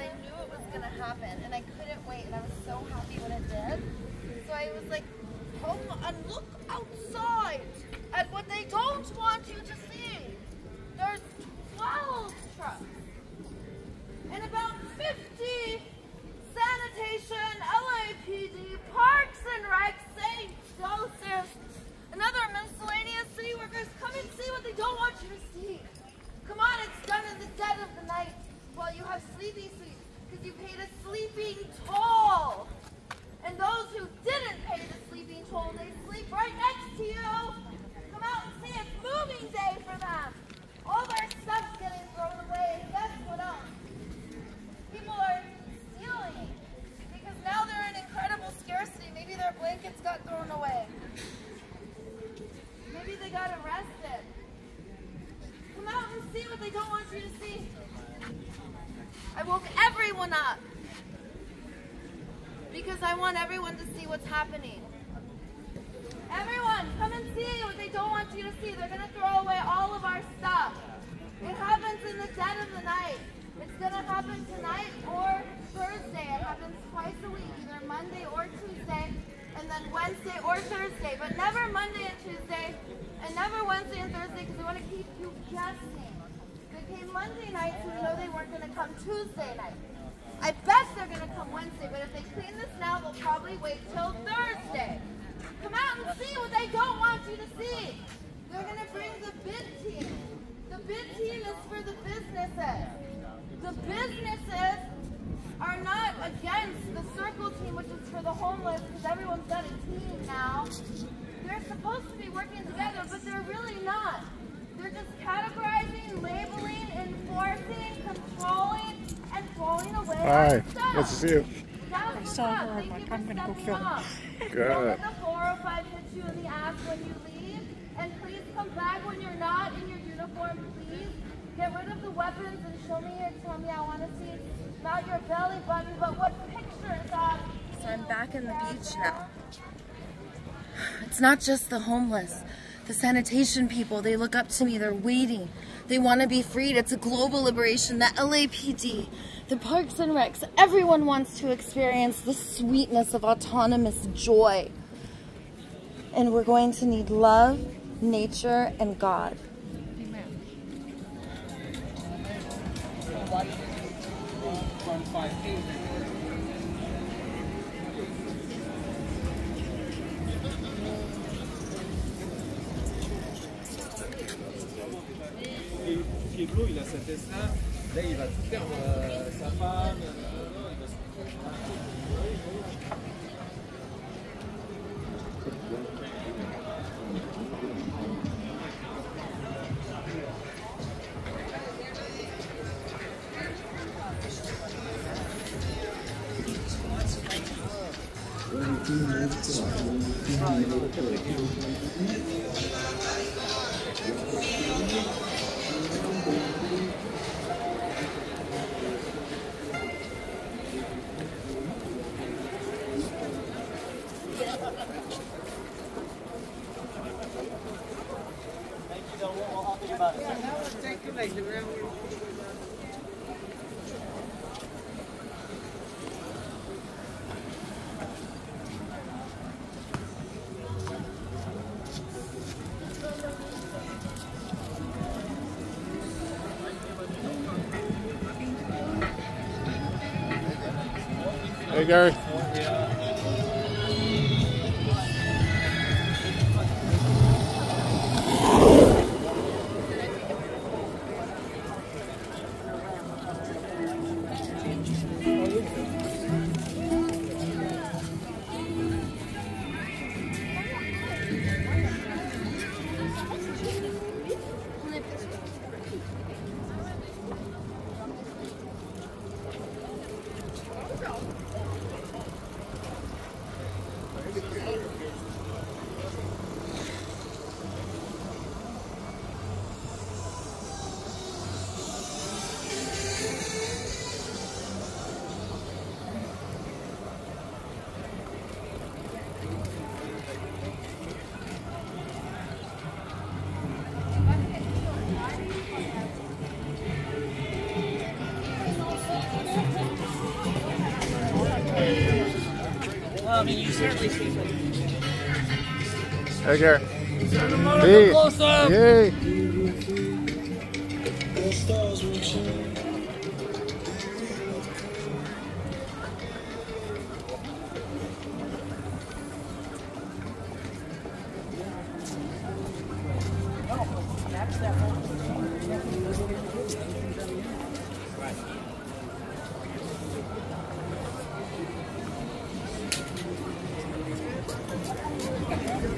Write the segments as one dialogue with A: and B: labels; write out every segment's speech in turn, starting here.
A: I knew it was gonna happen and I couldn't wait and I was so happy when it did. So I was like, come and look outside at what they don't want you to see. There's 12 trucks and about 50 sanitation, LAPD, parks and recs, St. Joseph's, and other miscellaneous city workers come and see what they don't want you to see. Come on, it's done in the dead of the night while you have sleepy sleep because you paid a sleeping toll. And those who didn't pay the sleeping toll, they sleep right next to you. Come out and see it's moving day for them. All their stuff's getting thrown away. And guess what else? People are stealing because now they're in incredible scarcity. Maybe their blankets got thrown away. Maybe they got arrested. Come out and see what they don't want you to see. I woke everyone up because I want everyone to see what's happening. Everyone, come and see what they don't want you to see. They're going to throw away all of our stuff. It happens in the dead of the night. It's going to happen tonight or Thursday. It happens twice a week, either Monday or Tuesday, and then Wednesday or Thursday. But never Monday and Tuesday, and never Wednesday and Thursday because we want to keep you guessing. Monday night, know they weren't going to come Tuesday night. I bet they're going to come Wednesday, but if they clean this now, they'll probably wait till Thursday. Come out and see what they don't want you to see. They're going to bring the bid team. The bid team is for the businesses. The businesses are not against the circle team, which is for the homeless, because everyone's got a team now. They're supposed to be working together, but they're really not. They're just categorizing, labeling, enforcing, controlling, and throwing away
B: Hi,
A: our stuff.
B: nice to see you.
A: That was
C: saw her. I'm like, I'm gonna go
A: stepping
C: film.
B: Good.
A: Don't let the 405 hit you in the ass when you leave. And please come back when you're not in your uniform, please. Get rid of the weapons and show me your tummy. I want to see not your belly button, but what picture is that? So I'm back in the beach now. It's not just the homeless. The sanitation people, they look up to me, they're waiting. They want to be freed. It's a global liberation. The LAPD, the Parks and Recs, everyone wants to experience the sweetness of autonomous joy. And we're going to need love, nature, and God.
D: Il a sa Tesla. Là, il va tout perdre euh, sa femme. euh, il va se-
B: Hey, Gary.
C: I mean, you certainly see them.
B: Hey, Gary.
C: Send them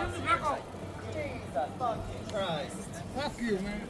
B: Hey.
C: close up. Fuck you, man.